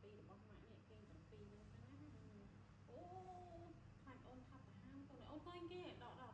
7របស់ម៉ាក់នេះគេង7ហ្នឹងហ្នឹងណាអូខ្លាចអូនថាប្រហាមទៅអូនតែងគេដកដក